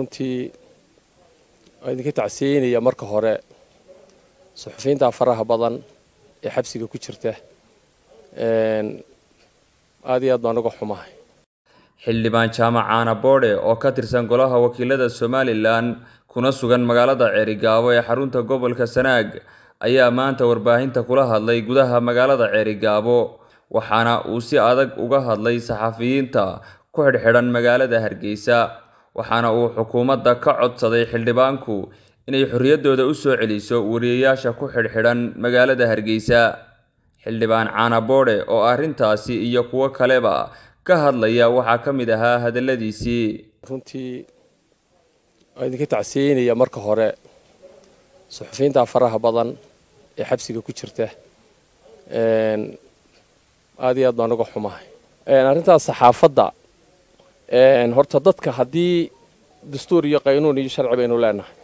runtii waa idinka tacsiyeynaya marka hore suxufiyiinta faraha badan ee xabsiga ku jirta aad iyo aad baan uga xumahay. Xildhibaan jaamac caana boodhe oo ka tirsan golaha wakiilada somalilan kuna sugan magaalada ceerigaabo ee xarunta gobolka sanaag ayaa maanta warbaahinta kula hadlay gudaha magaalada ceerigaabo waxaana uu si adag uga hadlay saxafiyiinta ku xidhxidhan magaalada hargeysa waxaana uu xukuumadda ka codsaday xildhibaanku inay xorriyaddooda u soo celiso wariyayaasha ku xidhxidhan magaalada hargeysa. Xildhibaan caana boodhe oo arrintaasi iyo kuwo kaleba ka hadlaya waxaa ka mid ahaa hadalladiisii. Runtii waa idinka tacsiyeynaya marka hore suxufiyiinta faraha badan ee xabsiga ku jirta aad iyo aad baan uga xumahay. Arrintaas saxaafadda horta dadka haddii dastuur iyo qaynuun iyo sharci baynu leenahay.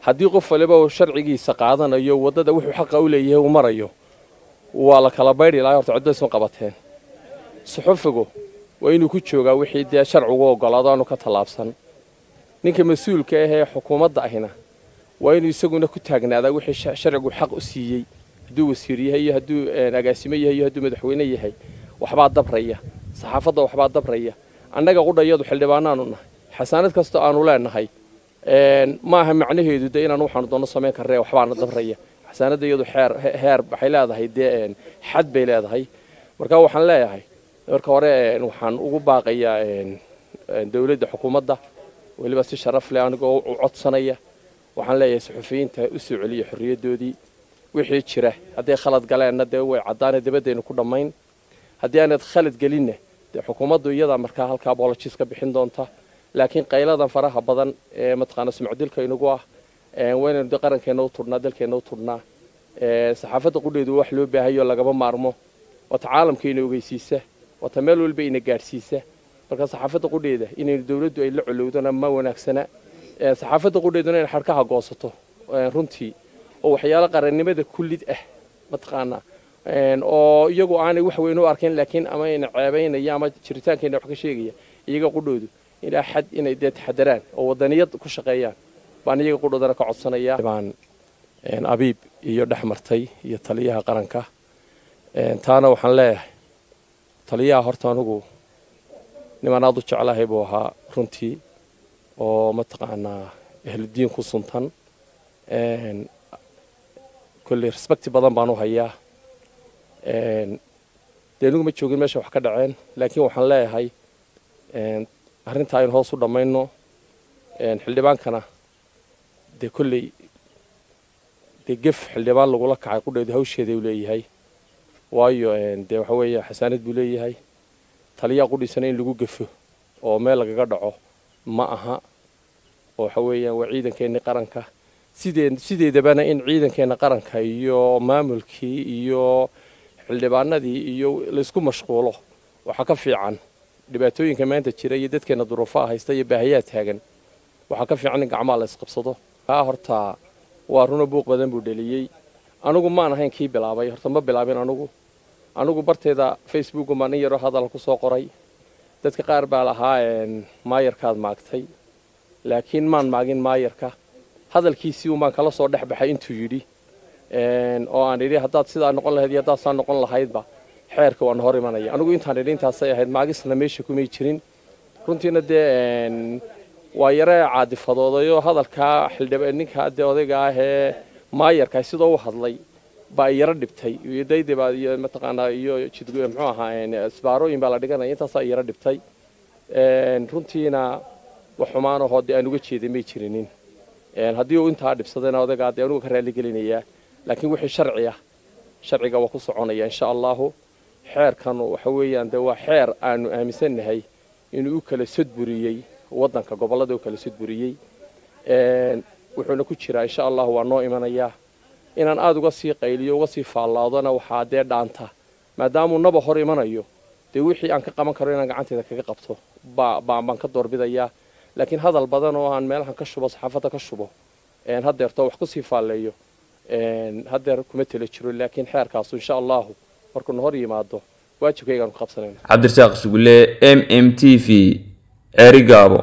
Haddii qof waliba uu sharcigiisa qaadanayo waddada wuxuu xaqa u leeyahay uu marayo waa la kala baydhi lahay horta coddaysma qabateen. Suxufigu waa inuu ku joogaa wixii dee sharcigu ogolaado aanu ka tallaabsan. Ninka mas'uulka ah ee xukuumadda ahina waa inuu isaguna ku taagnaadaa wixii sharcigu xaq u siiyey. Hadduu wasiir yahay iyo hadduu agaasimo yahay iyo hadduu madaxweyne yahay waxbaa dabraya. Saxaafadda waxbaa dabraya annaga qudhayadu xildhibaanaanu nahay. Xasaanad kastoo aanu leenahay maaha macnaheedu de inaan waxaanu doonno samayn karre waxbaana dabraya. Xasaanadda iyadu xeer heer waxay leedahay dee xad bay leedahay. Marka waxaan leeyahay marka hore waxaan ugu baaqayaa dowladda xukuumadda weliba si sharaf leh anigoo u codsanaya. Waxaan leeyahay suxufiyiinta u celiya xorriyaddoodii wixii jira hadday khalad galeenna dee way caddaane dabadaynu ku dhammayn. Haddii aanad khalad gelinna dee xukuumaddu iyadaa markaa halkaa boolojis ka bixin doonta. Laakiin qayladan faraha badan ee mataqaana sumcdilka inagu ah waynaynu de qarankeenna u tudhnaa dalkeenna u tudhnaa saxaafadda qudheedu wax loo baahayo lagama maarmo. Wata caalamka ina ogeysiisa wata meel walba ina gaadhsiisa marka saxaafadda qudheeda inaynu dowladdu ay la colowdona ma wanaagsana. Saxaafadda qudheeduna inay xadhkaha goosato runtii oo waxyaalo qarannimada kullid ah mataqaanaa oo iyagu aanay wax weyn u arkayn laakiin ama ina ceebaynaya ama jiritaankayna wax ka sheegaya iyaga qudhoodu ilaa xad inay dee taxadaraan oo wadaniyad ku shaqeeyaan baan iyaga qudhoodana ka codsanaya baan abiib iyo dhex martay iyo taliyaha qaranka. Taana waxaan leeyahay taliyaha horta anugu niman aad u jeclahay buu ahaa runtii oo mataqaanaa ahludiin ku suntan. Kolley respecti badan baan u hayaa dee anigu ma joogin meesha wax ka dhaceen laakiin waxaan leeyahay arrintaa aynu hoos u dhammayno xildhibaankana dee kolley dee gef xildhibaan lagula kacay qudheedu hawsheeda u leeyahay. Waayo dee waxa weeye xasaanad buu leeyahay. Taliyaa qudhiisana in lagu gefo oo meel lagaga dhaco ma aha. Oo waxa weeyaan waa ciidankeenni qaranka. Sidee sideedabana in ciidankeenna qaranka iyo maamulkii iyo xildhibaanadii iyo laysku mashquulo. Waxaa ka fiican dhibaatooyinka maanta jira iyo dadkeena duruufaha haysta iyo baahayaa taagan. Waxaa ka fiican in gacmaha la kaa horta waa runo buuq badan buu dheliyey anigu maan ahayn kii bilaabay. Horta ma bilaabin anugu. Anigu barteeda facebooku maan in yaroo hadal ku soo qoray. Dadka qaar baa lahaa maayarkaad maagtay. Laakiin maan maagin maayarka. Hadalkiisii umaan kala soo dhex baxay intuu yidhi oo aan idhi haddaad sidaa noqon lahayd iyo haddaad saa noqon lahaydba xeerka waana hor imanaya. Anigu intaan idhi intaasay ahayd maagisna meesha kumay jirin. Runtiina dee waa yare caadifadoodayo hadalkaa xildhibaan ninkaa dee odayga ah maayarka sidoo u hadlay baa yaro dhibtay. Iyo iyo mataqaanaa iyo jid muxuu ahaa isbaarooyin baa la dhiganaya intaasaa yaro dhibtay. Runtiina wax xumaanahoo dee aan uga jeeday may jirinin. Haddii uu intaa dhibsadayna odaygaa dee anugu ka gelinayaa ah sharciga waa ku soconaya insha allahu xeerkan waxa weeyaan dee waa xeer aanu aaminsannahay inuu u kala sodburiyey waddanka gobollada u kala sodburiyey wuxuuna ku jiraa insha allahu waa noo imanayaa inaan aada uga sii qayliyo uga sii faallaadona waxaa dee dhaanta maadaamuu naba hor imanayo dee wixii aan ka qaban karo inaan gacanteeda kaga qabto baan ka doorbidayaa laakiin hadal badan oo aan meelahan ka shubo saxaafadda ka shubo haddeerto wax kusii faalleeyo haddeer kuma tala jiro laakiin xeerkaasu insha allahu markuuna hor yimaado waajibkaygaanu ka qabsanayna cabdirasaaq sugulle m m t v ceerigaabo